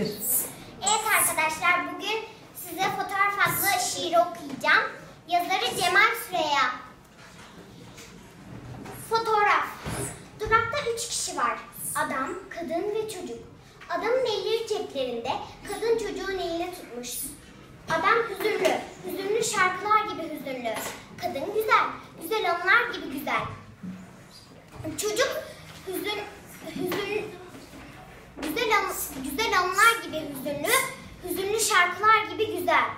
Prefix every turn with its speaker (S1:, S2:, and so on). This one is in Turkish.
S1: bir.
S2: Evet arkadaşlar bugün size fotoğraf adlı şiiri okuyacağım. Yazarı Cemal Süreya. Fotoğraf. Durakta üç kişi var. Adam, kadın ve çocuk. Adamın elleri ceplerinde, kadın çocuğun elini tutmuş. Adam hüzünlü, hüzünlü şarkılar gibi hüzünlü. Kadın güzel, güzel anılar gibi güzel. Çocuk hüzün, hüzünlü şarkılar gibi güzel.